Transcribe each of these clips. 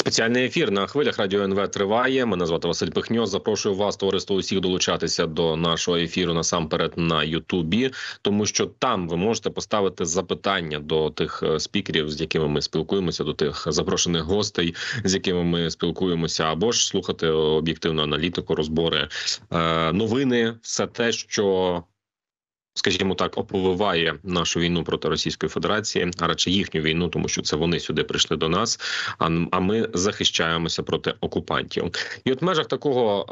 Спеціальний ефір на хвилях радіо НВ триває. Мене звати Василь Пихньо. Запрошую вас, товариство, усіх долучатися до нашого ефіру насамперед на Ютубі, тому що там ви можете поставити запитання до тих е, спікерів, з якими ми спілкуємося, до тих запрошених гостей, з якими ми спілкуємося, або ж слухати об'єктивну аналітику, розбори е, новини, все те, що скажімо так, оповиває нашу війну проти Російської Федерації, а радше їхню війну, тому що це вони сюди прийшли до нас. А ми захищаємося проти окупантів. І от в межах такого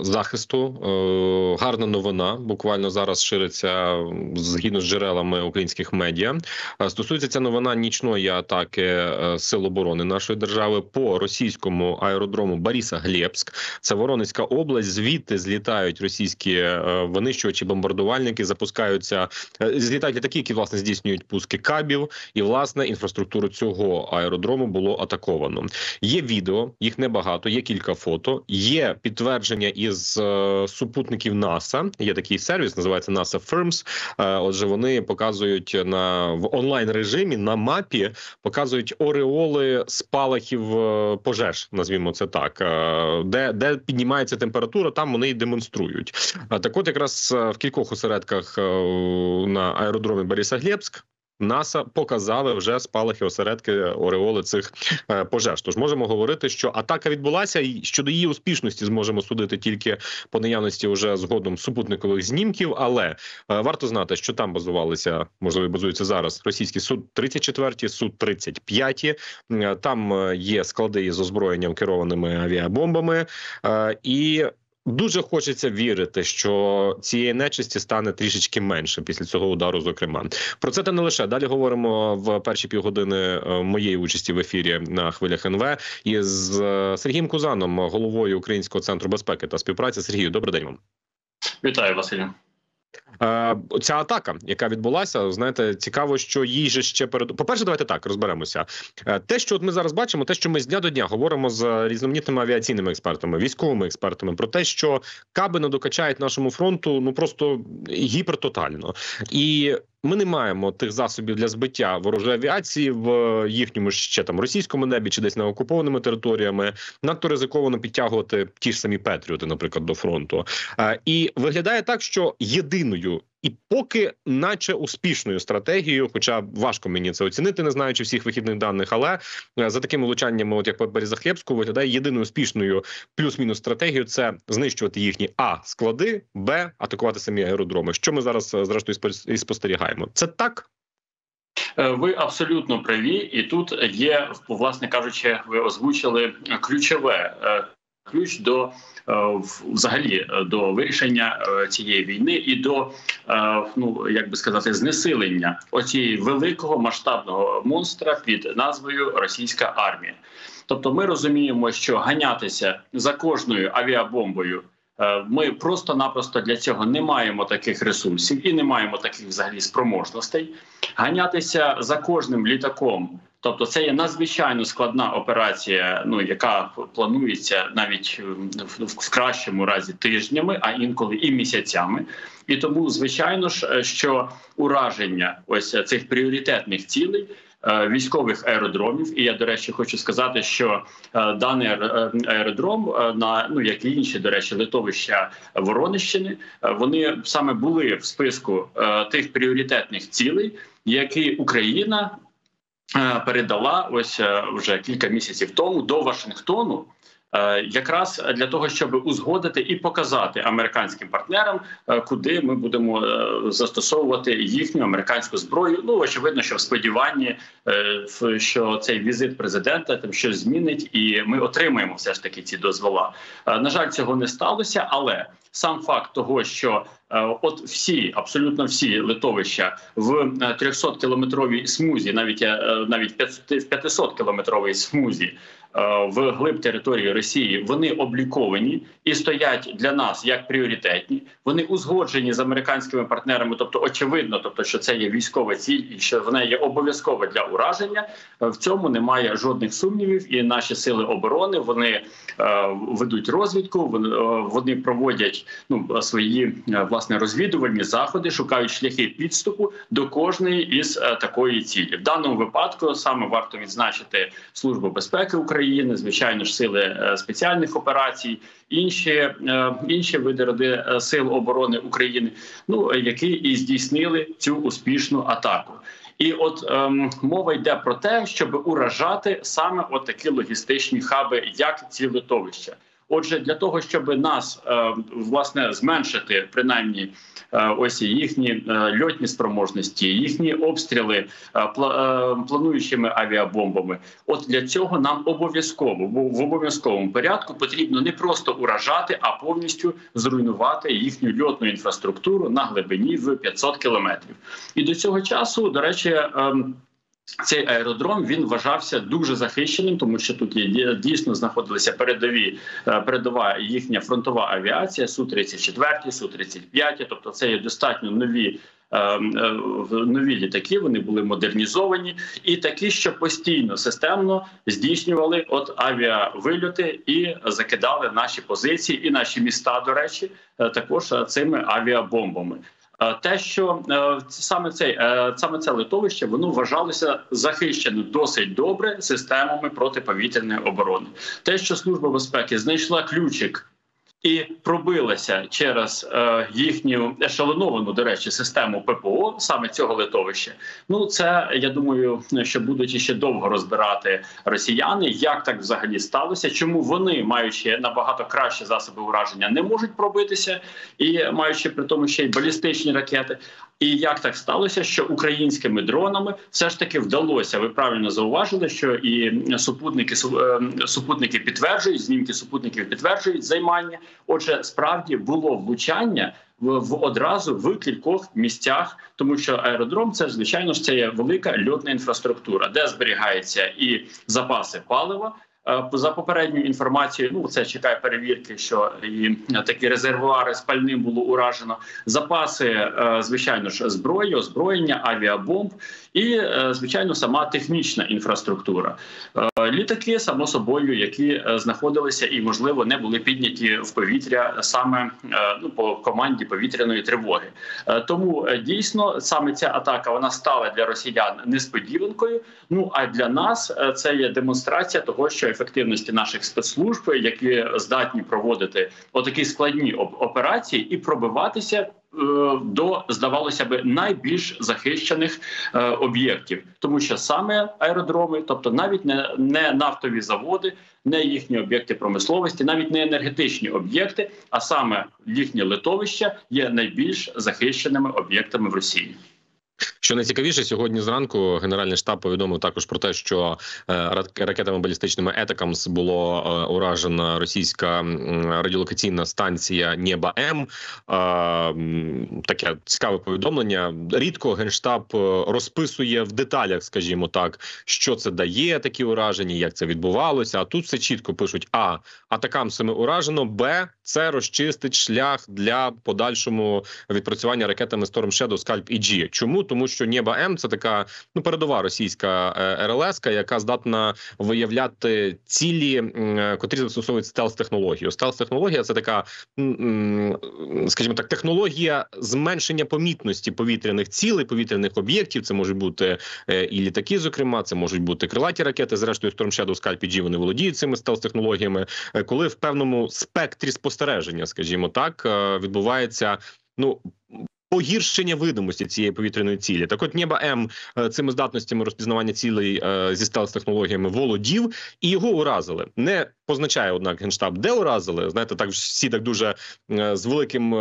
е, захисту е, гарна новина. Буквально зараз шириться згідно з джерелами українських медіа. Е, стосується ця новина нічної атаки е, сил оборони нашої держави по російському аеродрому Боріса Глєбськ. Це Воронецька область. Звідти злітають російські е, винищувачі бомбардувальники. Запускають запускаються е, злітають літаки, які власне здійснюють пуски кабів, і власне інфраструктуру цього аеродрому було атаковано. Є відео, їх небагато. Є кілька фото. Є підтвердження із е, супутників НАСА. Є такий сервіс, називається NASA Firms. Е, отже, вони показують на в онлайн режимі на мапі, показують ореоли спалахів пожеж. Назвімо це так, де де піднімається температура, там вони й демонструють. Так, от якраз в кількох осередках на аеродромі Борисоглебськ НАСА показали вже спалахи осередки Ореоли цих е, пожеж. Тож можемо говорити, що атака відбулася, і щодо її успішності зможемо судити тільки по наявності вже згодом супутникових знімків. Але е, варто знати, що там базувалися, можливо, базуються зараз російські суд 34 суд 35 Там є склади із озброєнням керованими авіабомбами і. Дуже хочеться вірити, що цієї нечисті стане трішечки менше після цього удару. Зокрема, про це та не лише далі говоримо в перші півгодини е, моєї участі в ефірі на хвилях НВ із е, Сергієм Кузаном, головою Українського центру безпеки та співпраці. Сергію, добрий день вам. Вітаю Василю. Е, ця атака, яка відбулася, знаєте, цікаво, що їй же ще перед по перше, давайте так розберемося. Е, те, що от ми зараз бачимо, те, що ми з дня до дня говоримо з різноманітними авіаційними експертами, військовими експертами, про те, що каби не докачають нашому фронту, ну просто гіпертотально і ми не маємо тих засобів для збиття ворожої авіації в їхньому ще там російському небі чи десь на окупованими територіями. Надто ризиковано підтягувати ті ж самі Петріоти, наприклад, до фронту. І виглядає так, що єдиною і поки, наче успішною стратегією, хоча важко мені це оцінити, не знаючи всіх вихідних даних, але е, за такими влучаннями, от як по Березахлєбську, виглядає єдиною успішною плюс-мінус стратегією це знищувати їхні а склади, б атакувати самі аеродроми. Що ми зараз е, зрештою спостерігаємо? Це так. Е, ви абсолютно праві, і тут є, власне кажучи, ви озвучили ключове ключ до Е, взагалі е, до вирішення е, цієї війни і до ну як би сказати знесилення оцієї великого масштабного монстра під назвою Російська армія. Тобто, ми розуміємо, що ганятися за кожною авіабомбою. Ми просто-напросто для цього не маємо таких ресурсів і не маємо таких взагалі спроможностей. Ганятися за кожним літаком Тобто, це є надзвичайно складна операція, ну яка планується навіть в кращому разі тижнями, а інколи і місяцями. І тому, звичайно ж, що ураження ось цих пріоритетних цілей. Е, військових аеродромів, і я до речі хочу сказати, що е, даний е, аеродром на ну як і інші до речі, литовища Воронищини, вони саме були в списку тих пріоритетних цілей, які Україна Е, передала ось е, вже кілька місяців тому до Вашингтону. Е, якраз для того, щоб узгодити і показати американським партнерам, куди ми будемо застосовувати їхню американську зброю. Ну очевидно, що в сподіванні, що цей візит президента там щось змінить, і ми отримаємо все ж таки ці дозвола. На жаль, цього не сталося, але сам факт того, що Е, от всі, абсолютно всі литовища в 300 кілометровій смузі, навіть е, навіть в 500 кілометровій смузі Е, в глиб території Росії вони обліковані і стоять для нас як пріоритетні. Вони узгоджені з американськими партнерами, тобто очевидно, тобто, що це є військова ціль, і що вона є обов'язкова для ураження. В цьому немає жодних сумнівів, і наші сили оборони вони е, ведуть розвідку. Вони, е, проводять ну свої власне розвідувальні заходи, шукають шляхи підступу до кожної із такої цілі. В даному випадку саме варто відзначити службу безпеки України, звичайно ж, сили спеціальних операцій, інші інші види роди сил оборони України, ну які і здійснили цю успішну атаку. І от ем, мова йде про те, щоб уражати саме от такі логістичні хаби, як ці литовища. Отже, для того, щоб нас е, власне зменшити принаймні е, ось їхні е, льотні спроможності, їхні обстріли плануючими авіабомбами, от для цього нам обов'язково в обов'язковому порядку потрібно не просто уражати, а повністю зруйнувати їхню льотну інфраструктуру на глибині в 500 кілометрів. І до цього часу, до речі. Цей аеродром він вважався дуже захищеним, тому що тут є дійсно знаходилися передові е, передова їхня фронтова авіація су 34 су 35 Тобто, це є достатньо нові. Е, е, нові літаки вони були модернізовані і такі, що постійно системно здійснювали от авіавильоти і закидали наші позиції і наші міста. До речі, також цими авіабомбами. Е, те, що е, саме цей е, саме це литовище воно вважалося захищеним досить добре системами протиповітряної оборони, те, що служба безпеки знайшла ключик і пробилася через е, їхню ешелоновану, до речі, систему ППО саме цього литовища. Ну це я думаю, що будуть ще довго розбирати росіяни, як так взагалі сталося, чому вони, маючи набагато кращі засоби ураження, не можуть пробитися і маючи при тому ще й балістичні ракети. І як так сталося, що українськими дронами все ж таки вдалося? Ви правильно зауважили, що і супутники е, супутники підтверджують, знімки супутників підтверджують займання. Отже, справді було влучання в, в одразу в кількох місцях, тому що аеродром це звичайно ж це є велика льотна інфраструктура, де зберігаються і запаси палива. Е, за попередньою інформацією, ну це чекає перевірки, що і такі резервуари з пальним було уражено. Запаси, е, звичайно ж, зброї, озброєння, авіабомб і е, звичайно сама технічна інфраструктура. Літаки, само собою, які знаходилися і, можливо, не були підняті в повітря саме ну по команді повітряної тривоги. Тому дійсно саме ця атака вона стала для росіян несподіванкою. Ну а для нас це є демонстрація того, що ефективності наших спецслужб, які здатні проводити отакі складні операції і пробиватися. Е, до здавалося би найбільш захищених е, об'єктів, тому що саме аеродроми, тобто навіть не не нафтові заводи, не їхні об'єкти промисловості, навіть не енергетичні об'єкти, а саме їхні литовища є найбільш захищеними об'єктами в Росії. Що найцікавіше, сьогодні зранку Генеральний штаб повідомив також про те, що е, ракетами балістичними етакамс було е, уражена російська радіолокаційна станція Нєба М. Е, таке цікаве повідомлення. Рідко генштаб розписує в деталях, скажімо так, що це дає такі ураження, як це відбувалося. А тут все чітко пишуть: а атакамсами уражено, б це розчистить шлях для подальшому відпрацювання ракетами Storm Shadow, Scalp і. Чому тому, що Нєба М це така ну передова російська е, РЛС, яка здатна виявляти цілі, котрі застосовують стелс технологію. Стелс технологія це така, скажімо так, технологія зменшення помітності повітряних цілей, повітряних об'єктів. Це можуть бути е, і літаки, зокрема, це можуть бути крилаті ракети. Зрештою, Storm Shadow, Scalp G, вони володіють цими стелс технологіями, е, коли в певному спектрі спостереження, скажімо так, відбувається. Ну Погіршення видимості цієї повітряної цілі, так от Нєба М е, цими здатностями розпізнавання цілей е, зі стелс технологіями володів і його уразили. Не позначає однак генштаб, де уразили. Знаєте, так всі так дуже е, з великим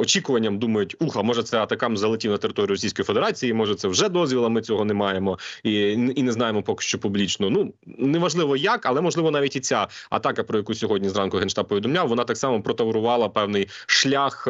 очікуванням думають: уха, може це атакам залетів на територію Російської Федерації, може це вже дозвіл, Ми цього не маємо і і не знаємо поки що публічно. Ну неважливо як, але можливо навіть і ця атака, про яку сьогодні зранку генштаб повідомляв, вона так само протаврувала певний шлях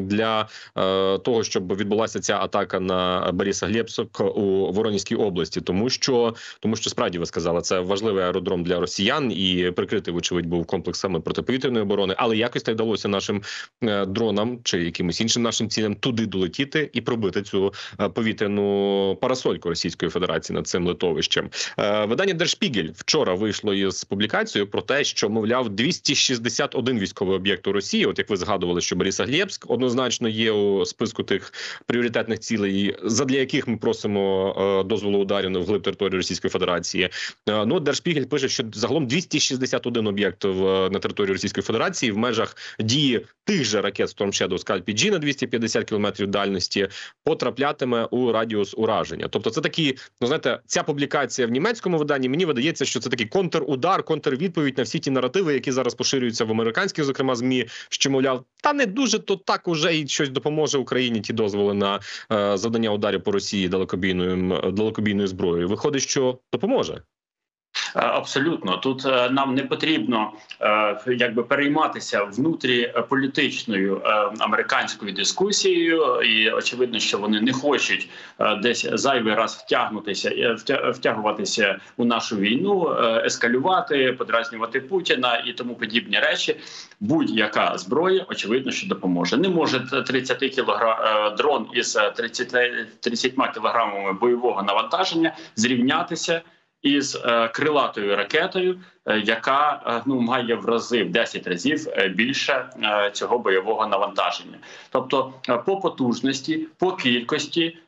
для. Е, того, щоб відбулася ця атака на Бориса Глєбсок у Воронізькій області, тому що тому що справді ви сказали, це важливий аеродром для росіян, і прикритий, вочевидь, був комплекс саме протиповітряної оборони, але якось так вдалося нашим е, дронам чи якимось іншим нашим цілям туди долетіти і пробити цю е, повітряну парасольку Російської Федерації над цим летовищем. Е, Видання Der Spiegel вчора вийшло із публікацією про те, що мовляв 261 військовий об'єкт у Росії. От як ви згадували, що Борисоглєбськ однозначно є у списку тих пріоритетних цілей, задля яких ми просимо дозволу ударів на вглиб території Російської Федерації. Ну Der Spiegel пише, що загалом 261 об'єкт в на території Російської Федерації в межах дії тих же ракет Storm Shadow Scalp G на 250 кілометрів дальності потраплятиме у радіус ураження. Тобто, це такі, ну знаєте, ця публікація в німецькому виданні. Мені видається, що це такий контрудар, контрвідповідь на всі ті наративи, які зараз поширюються в американських, зокрема ЗМІ, що мовляв, та не дуже то так уже і щось допоможе Україні. Ті дозволи на е, завдання ударів по Росії далекобійною далекобійною зброєю. Виходить, що допоможе. Е, Абсолютно, тут е, нам не потрібно е, якби перейматися внутріполітичною американською дискусією, і очевидно, що вони не хочуть десь зайвий раз втягнутися втя- втягуватися у нашу війну, ескалювати, подразнювати Путіна і тому подібні речі. Будь-яка зброя, очевидно, що допоможе. Не може 30 кілограм дрон із 30, 30 кілограмами бойового навантаження зрівнятися із е, крилатою ракетою, е, яка е, ну має в рази в 10 разів більше цього бойового навантаження, тобто по потужності, по кількості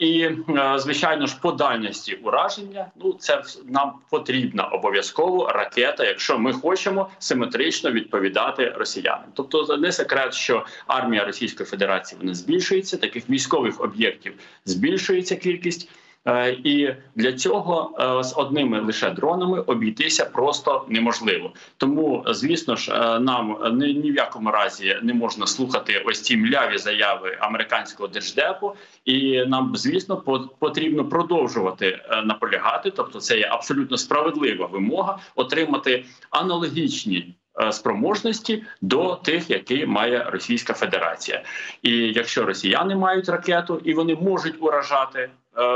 і звичайно ж по дальності ураження. Ну це нам потрібна обов'язково ракета, якщо ми хочемо симетрично відповідати росіянам. Тобто не секрет, що армія Російської Федерації вона збільшується, таких військових об'єктів збільшується кількість. Е, І для цього е, з одними лише дронами обійтися просто неможливо. Тому, звісно ж, е, нам ні, в якому разі не можна слухати ось ці мляві заяви американського держдепу, і нам, звісно, по- потрібно продовжувати наполягати. Тобто, це є абсолютно справедлива вимога отримати аналогічні. Спроможності до тих, які має Російська Федерація, і якщо росіяни мають ракету і вони можуть уражати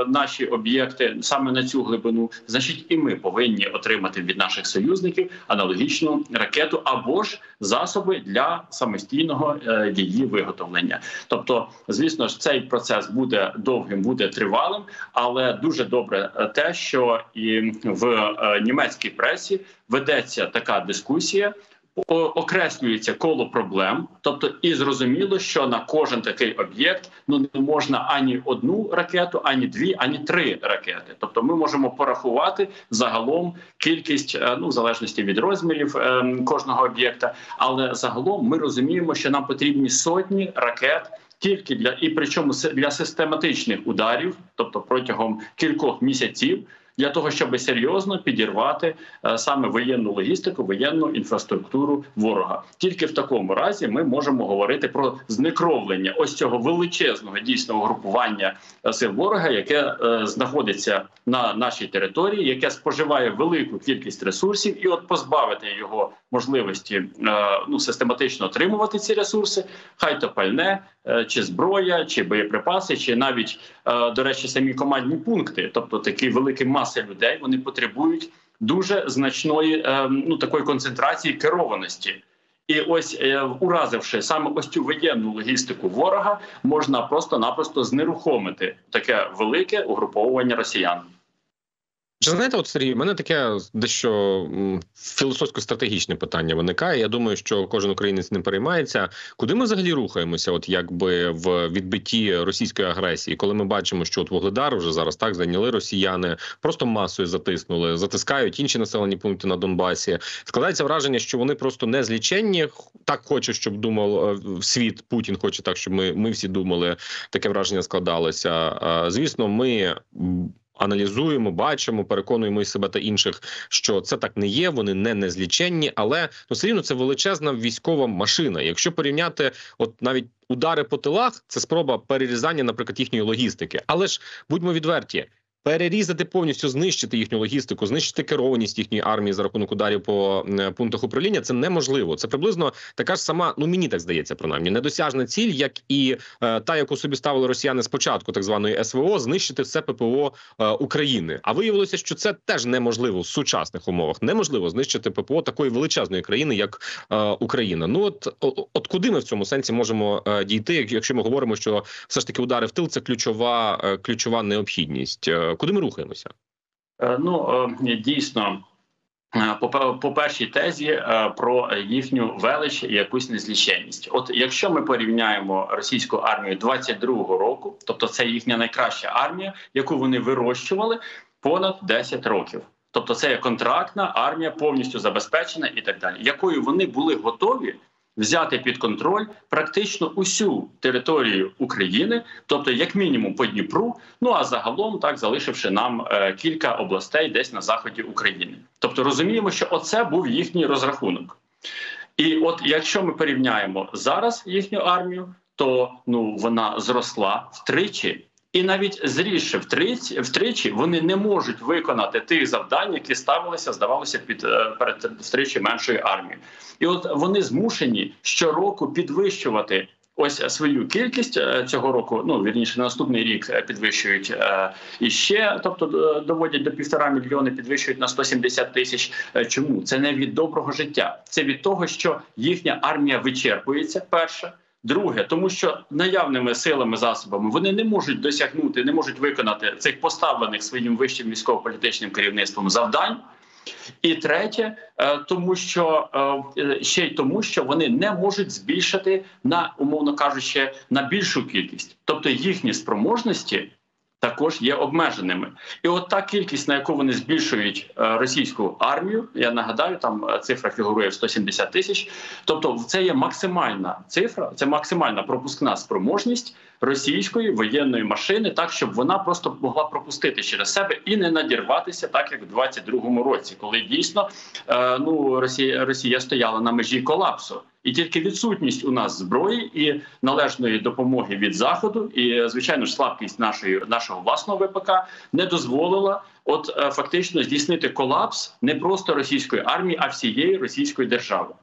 наші об'єкти саме на цю глибину, значить, і ми повинні отримати від наших союзників аналогічну ракету або ж засоби для самостійного е, її виготовлення. Тобто, звісно ж, цей процес буде довгим, буде тривалим, але дуже добре е, те, що і в е, німецькій пресі ведеться така дискусія. Окреслюється коло проблем, тобто і зрозуміло, що на кожен такий об'єкт ну не можна ані одну ракету, ані дві, ані три ракети. Тобто, ми можемо порахувати загалом кількість, е, ну в залежності від розмірів е, кожного об'єкта, але загалом ми розуміємо, що нам потрібні сотні ракет. Тільки для і причому для систематичних ударів, тобто протягом кількох місяців, для того, щоб серйозно підірвати е, саме воєнну логістику, воєнну інфраструктуру ворога. Тільки в такому разі ми можемо говорити про знекровлення ось цього величезного дійсного групування е, сил ворога, яке е, знаходиться на нашій території, яке споживає велику кількість ресурсів, і от позбавити його можливості ну систематично отримувати ці ресурси, хай то пальне, чи зброя, чи боєприпаси, чи навіть до речі, самі командні пункти, тобто такі великі маси людей, вони потребують дуже значної е, ну такої концентрації керованості. І ось е, уразивши саме ось цю воєнну логістику ворога, можна просто-напросто знерухомити таке велике угруповування росіян. Чи знаєте, от Сергій, в мене таке дещо філософсько-стратегічне питання виникає. Я думаю, що кожен українець ним переймається. Куди ми взагалі рухаємося? От якби в відбитті російської агресії, коли ми бачимо, що от Вугледар вже зараз так зайняли росіяни, просто масою затиснули, затискають інші населені пункти на Донбасі. Складається враження, що вони просто не зліченні. Так хоче, щоб думав е, світ. Путін хоче так, щоб ми, ми всі думали. Таке враження складалося. Звісно, ми. Аналізуємо, бачимо, переконуємо і себе та інших, що це так не є. Вони не незліченні, але ну все рівно це величезна військова машина. Якщо порівняти, от навіть удари по тилах, це спроба перерізання, наприклад, їхньої логістики. Але ж будьмо відверті. Перерізати повністю знищити їхню логістику, знищити керованість їхньої армії за рахунок ударів по пунктах управління. Це неможливо. Це приблизно така ж сама. Ну мені так здається, принаймні недосяжна ціль, як і е, та, яку собі ставили росіяни спочатку, так званої СВО, знищити все ППО е, України. А виявилося, що це теж неможливо в сучасних умовах. Неможливо знищити ППО такої величезної країни, як е, Україна. Ну от от куди ми в цьому сенсі можемо е, дійти, якщо ми говоримо, що все ж таки удари в тил це ключова е, ключова необхідність. Куди ми рухаємося? Е, ну е, дійсно. Е, по, першій тезі про їхню велич і якусь незліченність. От якщо ми порівняємо російську армію 22-го року, тобто це їхня найкраща армія, яку вони вирощували понад 10 років. Тобто, це є контрактна армія повністю забезпечена і так далі, якою вони були готові взяти під контроль практично усю територію України, тобто як мінімум по Дніпру. Ну а загалом так залишивши нам е, кілька областей десь на заході України. Тобто розуміємо, що оце був їхній розрахунок. І от якщо ми порівняємо зараз їхню армію, то ну вона зросла втричі. І навіть зрісши втричі, втричі вони не можуть виконати тих завдань, які ставилися, здавалося, під е, перед втричі меншою армією. І от вони змушені щороку підвищувати. Ось свою кількість е, цього року. Ну вірніше на наступний рік е, підвищують е, іще, тобто доводять до півтора мільйони, підвищують на 170 тисяч. Чому це не від доброго життя? Це від того, що їхня армія вичерпується. Перше, друге, тому що наявними силами засобами вони не можуть досягнути, не можуть виконати цих поставлених своїм вищим військово-політичним керівництвом завдань. І третє, е, тому що е, ще й тому, що вони не можуть збільшити на умовно кажучи на більшу кількість, тобто їхні спроможності також є обмеженими. І от та кількість, на яку вони збільшують е, російську армію, я нагадаю, там е, цифра фігурує в 170 тисяч. Тобто, це є максимальна цифра, це максимальна пропускна спроможність російської воєнної машини, так щоб вона просто могла пропустити через себе і не надірватися, так як в 22-му році, коли дійсно е, ну Росія Росія стояла на межі колапсу. І тільки відсутність у нас зброї і належної допомоги від заходу, і звичайно ж слабкість нашої нашого власного ВПК не дозволила, от е, фактично здійснити колапс не просто російської армії, а всієї російської держави.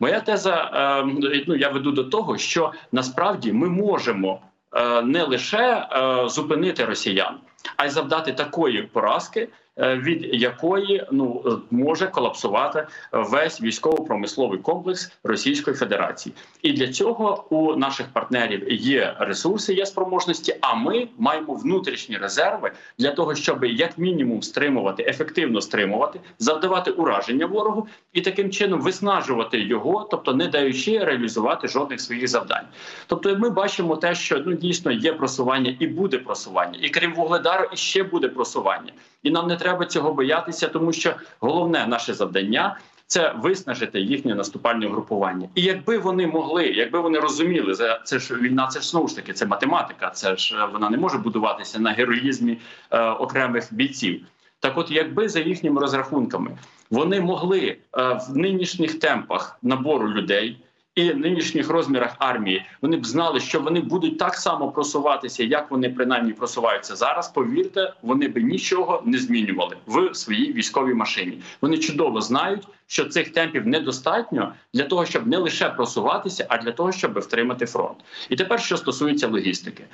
Моя теза е, ну я веду до того, що насправді ми можемо е, не лише зупинити росіян, а й завдати такої поразки. Е, від якої ну е, може колапсувати весь військово-промисловий комплекс Російської Федерації, і для цього у наших партнерів є ресурси, є спроможності. А ми маємо внутрішні резерви для того, щоб як мінімум стримувати, ефективно стримувати, завдавати ураження ворогу і таким чином виснажувати його, тобто не даючи реалізувати жодних своїх завдань. Тобто, ми бачимо те, що ну дійсно є просування і буде просування, і крім вугледару, і ще буде просування, і нам не треба цього боятися, тому що головне наше завдання. Це виснажити їхнє наступальне групування, і якби вони могли, якби вони розуміли, це ж війна, це ж знову ж таки це математика. Це ж е, вона не може будуватися на героїзмі е, окремих бійців. Так, от, якби за їхніми розрахунками вони могли е, в нинішніх темпах набору людей і нинішніх розмірах армії вони б знали, що вони будуть так само просуватися, як вони принаймні просуваються зараз. Повірте, вони би нічого не змінювали в своїй військовій машині. Вони чудово знають, що цих темпів недостатньо для того, щоб не лише просуватися, а для того, щоб втримати фронт. І тепер, що стосується логістики,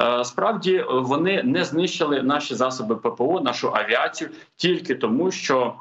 е, справді вони не знищили наші засоби ППО, нашу авіацію тільки тому, що.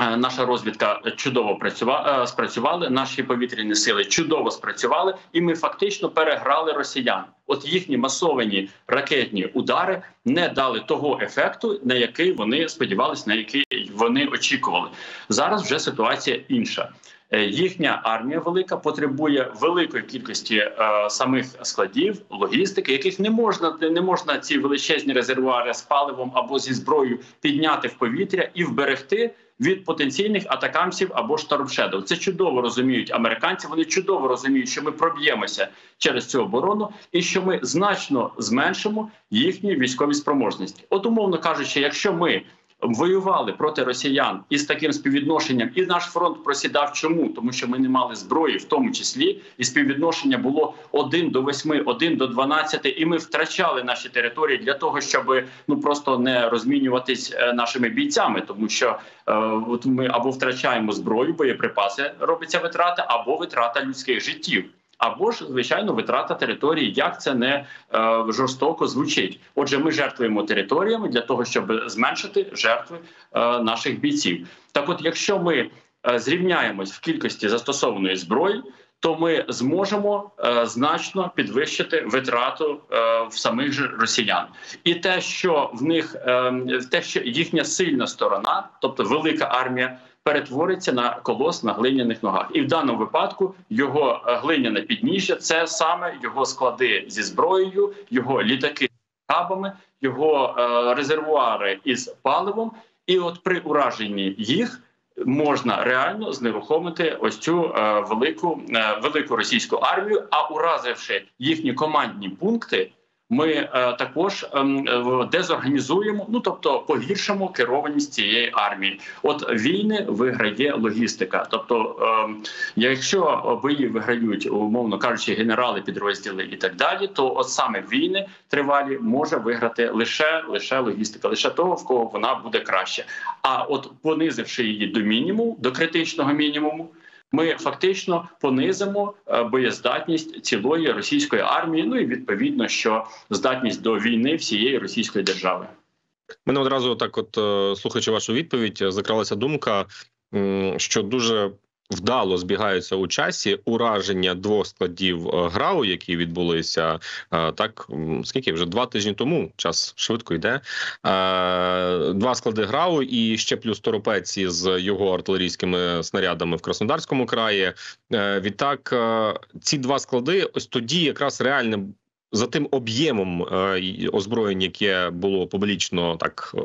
Е, наша розвідка чудово працювала, е, спрацювали. Наші повітряні сили чудово спрацювали, і ми фактично переграли росіян. От їхні масовані ракетні удари не дали того ефекту, на який вони сподівалися, на який вони очікували. Зараз вже ситуація інша. Е, їхня армія велика потребує великої кількості е, самих складів, логістики, яких не можна не можна ці величезні резервуари з паливом або зі зброєю підняти в повітря і вберегти від потенційних атакамсів або штормшедов. Це чудово розуміють американці. Вони чудово розуміють, що ми проб'ємося через цю оборону, і що ми значно зменшимо їхні військові спроможності. От умовно кажучи, якщо ми воювали проти росіян із таким співвідношенням, і наш фронт просідав. Чому? Тому, що ми не мали зброї, в тому числі, і співвідношення було 1 до 8, 1 до 12, і ми втрачали наші території для того, щоб ну просто не розмінюватись е, нашими бійцями, тому що е, от ми або втрачаємо зброю, боєприпаси робиться витрата, або витрата людських життів або ж звичайно витрата території, як це не е, жорстоко звучить. Отже, ми жертвуємо територіями для того, щоб зменшити жертви е, наших бійців. Так, от, якщо ми е, зрівняємось в кількості застосованої зброї. То ми зможемо е, значно підвищити витрату е, в самих же росіян, і те, що в них е, те, що їхня сильна сторона, тобто велика армія, перетвориться на колос на глиняних ногах, і в даному випадку його е, глиняне підніжжя це саме його склади зі зброєю, його літаки з кабами, його е, резервуари із паливом. І от при ураженні їх можна реально знерухомити ось цю е, велику е, велику російську армію. А уразивши їхні командні пункти ми е, також е, дезорганізуємо, ну тобто погіршимо керованість цієї армії. От війни виграє логістика. Тобто, е, якщо бої виграють, умовно кажучи, генерали, підрозділи і так далі, то от саме війни тривалі може виграти лише лише логістика, лише того, в кого вона буде краще. А от понизивши її до мінімуму, до критичного мінімуму ми фактично понизимо е, боєздатність цілої російської армії. Ну і відповідно, що здатність до війни всієї російської держави. Мене одразу так, от е, слухаючи вашу відповідь, закралася думка, що дуже Вдало збігаються у часі ураження двох складів е, ГРАУ, які відбулися е, так. Скільки вже два тижні тому час швидко йде. Е, два склади ГРАУ і ще плюс торопець з його артилерійськими снарядами в Краснодарському краї. Відтак ці два склади, ось тоді якраз реальне за тим об'ємом е, озброєнь, яке було публічно так е,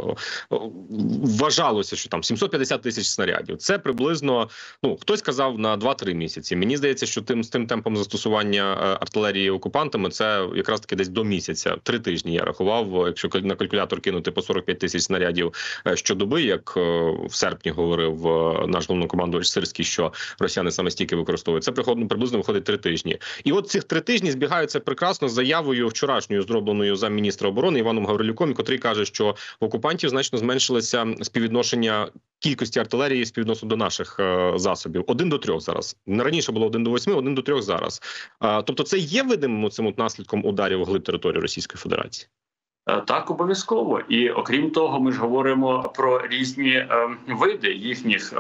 вважалося, що там 750 тисяч снарядів. Це приблизно ну хтось казав на 2-3 місяці. Мені здається, що тим з тим темпом застосування е, артилерії окупантами це якраз таки десь до місяця, три тижні. Я рахував, якщо на калькулятор кинути по 45 тисяч снарядів щодоби, як в серпні говорив наш головнокомандувач Сирський, що росіяни саме стільки використовують. Це приблизно виходить три тижні, і от цих три тижні збігаються прекрасно заяву заявою вчорашньою зробленою за міністра оборони Іваном Гаврилюком, котрий каже, що в окупантів значно зменшилося співвідношення кількості артилерії співвідносно до наших е, засобів. Один до трьох зараз раніше було один до восьми, один до трьох зараз. Тобто, це є видимим цим наслідком ударів глиб території Російської Федерації. Е, так, обов'язково, і окрім того, ми ж говоримо про різні е, види їхніх.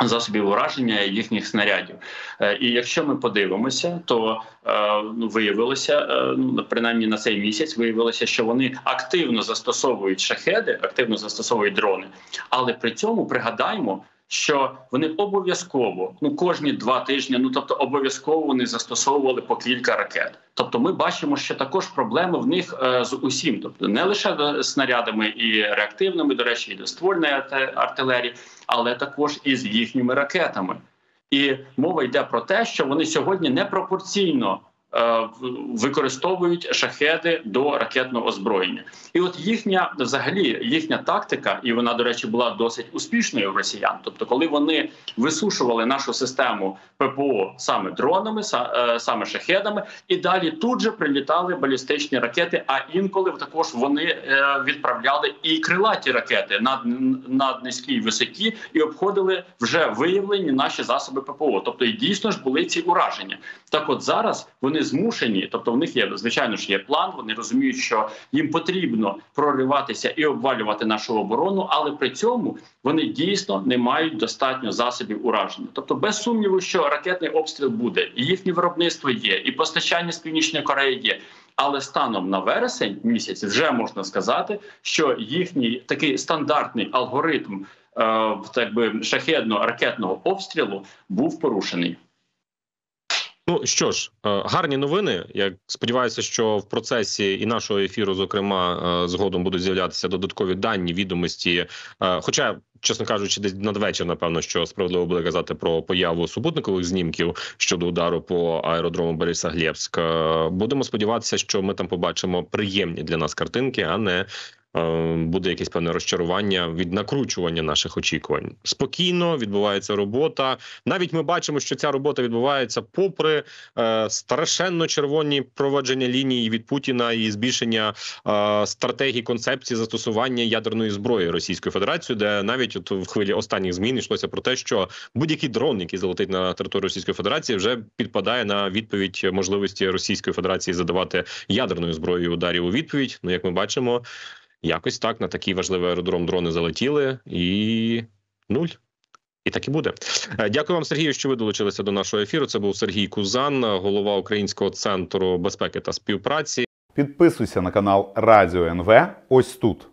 Засобів ураження їхніх снарядів, е, і якщо ми подивимося, то е, ну виявилося е, ну принаймні на цей місяць. Виявилося, що вони активно застосовують шахеди, активно застосовують дрони, але при цьому пригадаємо, що вони обов'язково ну кожні два тижні, ну тобто обов'язково вони застосовували по кілька ракет. Тобто, ми бачимо, що також проблеми в них е, з усім, тобто не лише снарядами і реактивними, до речі, і до ствольної артилерії, але також і з їхніми ракетами. І мова йде про те, що вони сьогодні непропорційно Е, використовують шахеди до ракетного озброєння, і от їхня взагалі їхня тактика, і вона до речі була досить успішною в росіян. Тобто, коли вони висушували нашу систему ППО саме дронами, е, саме шахедами, і далі тут же прилітали балістичні ракети. А інколи також вони е, відправляли і крилаті ракети над над низькій висоті і обходили вже виявлені наші засоби ППО. Тобто, і дійсно ж були ці ураження. Так, от зараз вони змушені, тобто в них є звичайно ж є план. Вони розуміють, що їм потрібно прориватися і обвалювати нашу оборону, але при цьому вони дійсно не мають достатньо засобів ураження. Тобто, без сумніву, що ракетний обстріл буде, і їхнє виробництво є, і постачання з північної Кореї є. Але станом на вересень місяць вже можна сказати, що їхній такий стандартний алгоритм е, так би шахедно ракетного обстрілу був порушений. Ну що ж, е, гарні новини. Я сподіваюся, що в процесі і нашого ефіру, зокрема, е, згодом будуть з'являтися додаткові дані відомості. Е, хоча, чесно кажучи, десь надвечір, напевно, що справедливо буде казати про появу супутникових знімків щодо удару по аеродрому Бориса Глєбськ. Будемо сподіватися, що ми там побачимо приємні для нас картинки, а не буде якесь певне розчарування від накручування наших очікувань. Спокійно відбувається робота. Навіть ми бачимо, що ця робота відбувається попри е, страшенно червоні провадження лінії від Путіна і збільшення е, стратегії концепції застосування ядерної зброї Російської Федерації, де навіть от в хвилі останніх змін йшлося про те, що будь-який дрон, який залетить на територію Російської Федерації, вже підпадає на відповідь можливості Російської Федерації задавати ядерною зброєю ударів у відповідь. Ну як ми бачимо, якось так на такий важливий аеродром дрони залетіли і нуль. І так і буде. Е, Дякую вам, Сергію, що ви долучилися до нашого ефіру. Це був Сергій Кузан, голова Українського центру безпеки та співпраці. Підписуйся на канал Радіо НВ ось тут.